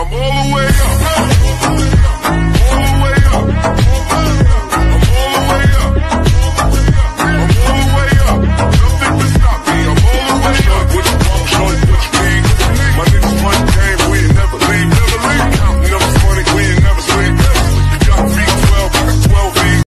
I'm all the way up.